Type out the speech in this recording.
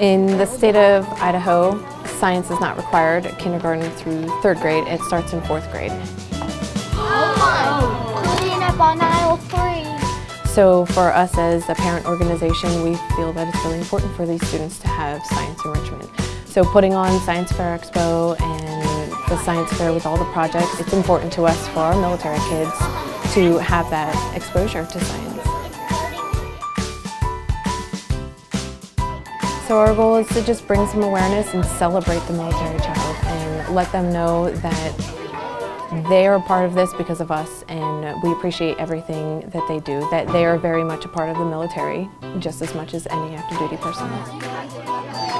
In the state of Idaho, science is not required kindergarten through third grade. It starts in fourth grade. So for us as a parent organization, we feel that it's really important for these students to have science enrichment. So putting on Science Fair Expo and the science fair with all the projects, it's important to us for our military kids to have that exposure to science. So our goal is to just bring some awareness and celebrate the military child and let them know that they are a part of this because of us and we appreciate everything that they do, that they are very much a part of the military just as much as any active duty not stopping!